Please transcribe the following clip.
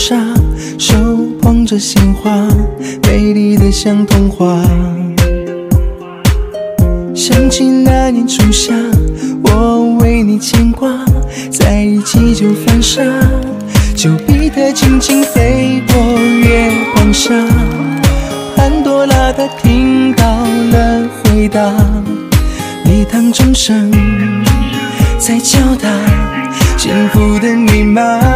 沙手捧着鲜花，美丽的像童话。想起那年初夏，我为你牵挂，在一起就犯傻。丘比特轻轻飞过月光下，潘多拉她听到了回答，礼堂钟声在敲打，幸福的密码。